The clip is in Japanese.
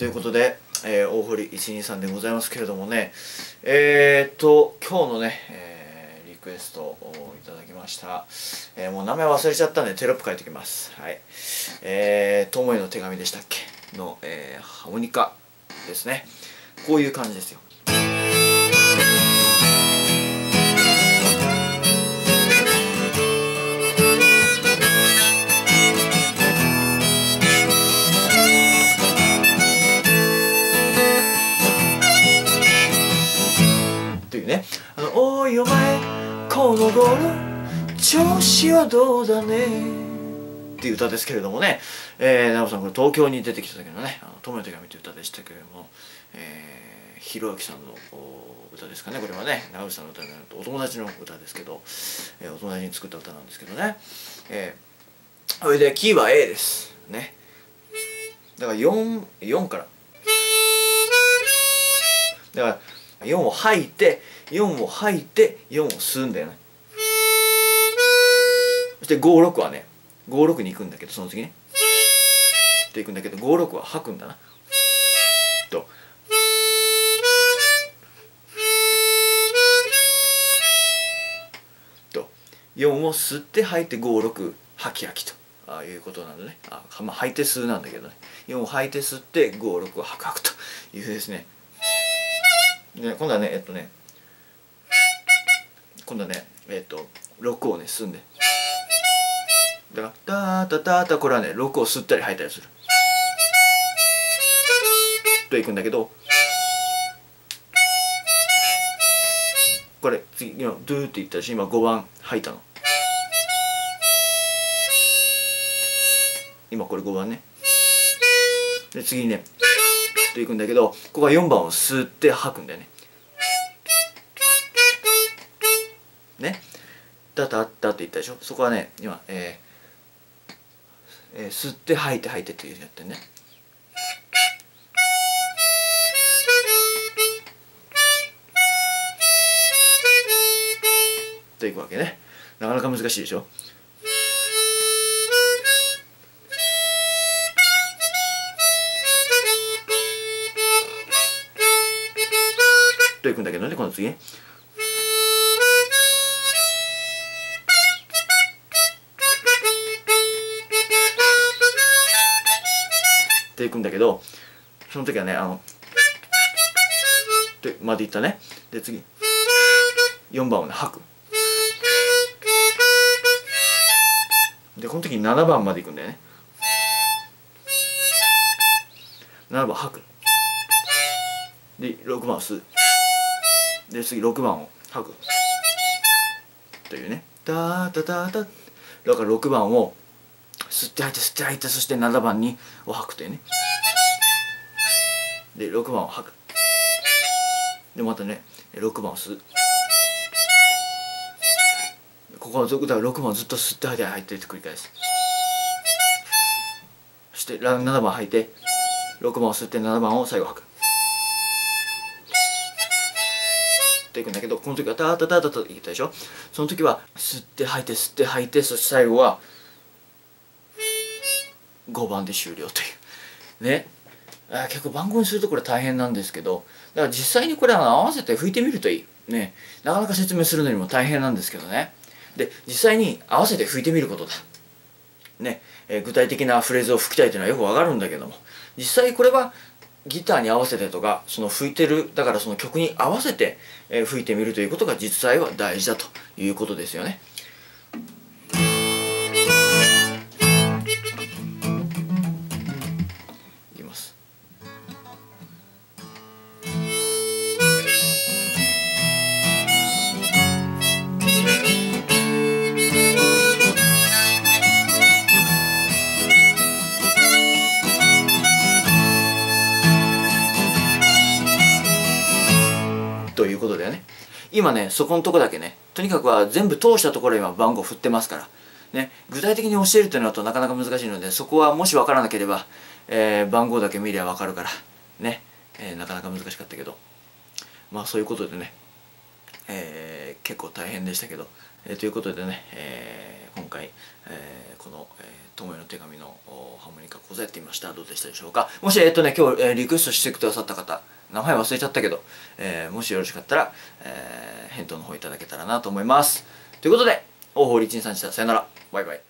ということで、えー、大堀123でございますけれどもねえー、っと今日のね、えー、リクエストをいただきました、えー、もう名前忘れちゃったんでテロップ書いておきます。はい。えー、友への手紙でしたっけ？の、えー、ハモニカですね。こういう感じですよ。の頃調子はどうだね」っていう歌ですけれどもね、えー、奈緒さんこれ東京に出てきた時のね「あの友の手紙」という歌でしたけれども、えー、ひろゆきさんの歌ですかねこれはね。奈緒さんの歌になるとお友達の歌ですけど、えー、お友達に作った歌なんですけどね、えー、それでキーは A です。ね。だから 4, 4から。だから4を吐いて4を吐いて4を吸うんだよね。そして56はね56に行くんだけどその次ね。っていくんだけど56は吐くんだな。と。と。4を吸って吐いて56吐き吐きと。ああいうことなんだね。あまあ吐いて吸うなんだけどね。4を吐いて吸って56を吐く吐くというですね。で今度はねえっとね今度はねえっと6をね吸んで。だからタータタタこれはね6を吸ったり吐いたりする。といくんだけどこれ次今ドゥーっていったし今5番吐いたの。今これ5番ね。で次にねといくんだけどここは4番を吸って吐くんだよね。ね。タタッタって言ったでしょ？そこはね今えー、えー、吸って吐いて吐いてっていうやってね。といくわけね。なかなか難しいでしょ？いくんだけどねこの次。っていくんだけどその時はねあのでまでいったね。で次。4番をね吐く。でこの時に7番までいくんだよね。7番吐く。で6番を吸う。で次6番を。吐く。というね。タタタタだから6番を吸って吐いて吸って吐いてそして7番にを吐くというね。で6番を吐く。でまたね6番を吸う。ここはだから6番をずっと吸って吐いて吐いてって繰り返す。そして7番吐いて6番を吸って7番を最後吐くっていくんだけどこの時はタタタタと言ったでしょ？その時は吸って吐いて吸って吐いてそして最後は5番で終了という。ね。あ結構番号にするとこれ大変なんですけどだから実際にこれは合わせて吹いてみるといい。ね。なかなか説明するのにも大変なんですけどね。で実際に合わせて吹いてみることだ。ね、えー、具体的なフレーズを吹きたいというのはよくわかるんだけども。実際これはギターに合わせてとかその吹いてるだからその曲に合わせて、えー、吹いてみるということが実際は大事だということですよね。今ねそこのとこだけねとにかくは全部通したところ今番号振ってますから。ね具体的に教えるというのだとなかなか難しいのでそこはもし分からなければ、えー、番号だけ見りゃ分かるからね、えー、なかなか難しかったけど。まあそういうことでね、えー、結構大変でしたけどえー、ということでね、えー、今回、えー、この、えー、友よの手紙のハーモニカ講座やってみました。どうでしたでしょうか？もしえっ、とね今日、えー、リクエストしてくださった方名前忘れちゃったけど、えー、もしよろしかったら、えー、返答の方いただけたらなと思います。ということで大堀一さんでした。さよなら。バイバイ。